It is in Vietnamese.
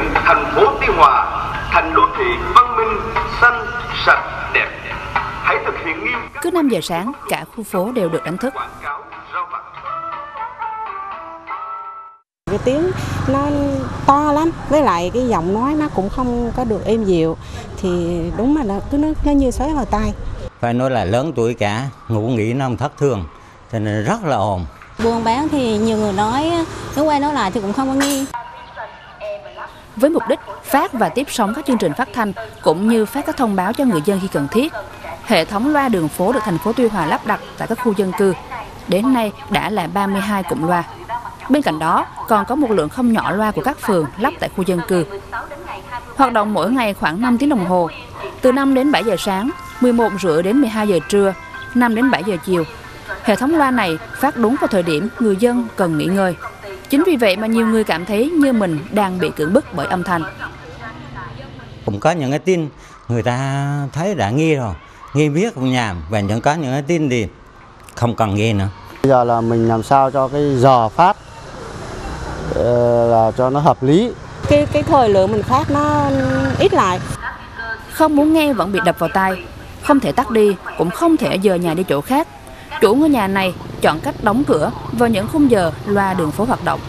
dựng thành phố Tuy Hòa thành đô thị văn minh, xanh, sạch, đẹp. Hãy thực hiện nghiêm Cứ 5 giờ sáng, cả khu phố đều được đánh thức. cái tiếng nó to lắm với lại cái giọng nói nó cũng không có được êm dịu. Thì đúng là nó cứ nó, nó như xoáy vào tai. Phải nói là lớn tuổi cả ngủ nghỉ nó không thất thường cho nên rất là ồn. Buôn bán thì nhiều người nói nói qua nói lại thì cũng không có nghe với mục đích phát và tiếp sóng các chương trình phát thanh cũng như phát các thông báo cho người dân khi cần thiết, hệ thống loa đường phố được thành phố Tuy Hòa lắp đặt tại các khu dân cư. Đến nay đã là 32 cụm loa. Bên cạnh đó, còn có một lượng không nhỏ loa của các phường lắp tại khu dân cư. Hoạt động mỗi ngày khoảng 5 tiếng đồng hồ, từ 5 đến 7 giờ sáng, 11 rưỡi đến 12 giờ trưa, 5 đến 7 giờ chiều. Hệ thống loa này phát đúng vào thời điểm người dân cần nghỉ ngơi. Chính vì vậy mà nhiều người cảm thấy như mình đang bị cưỡng bức bởi âm thanh. cũng có những cái tin người ta thấy đã nghi rồi nghi biết cũng nhàm và những có những cái tin thì không cần nghi nữa Bây giờ là mình làm sao cho cái giờ phát ờ, là cho nó hợp lý cái cái thời lượng mình phát nó ít lại Không muốn nghe vẫn bị đập vào tai, không thể tắt đi, cũng không thể dời nhà đi chỗ khác. Chủ ngôi nhà này chọn cách đóng cửa vào những khung giờ loa đường phố hoạt động.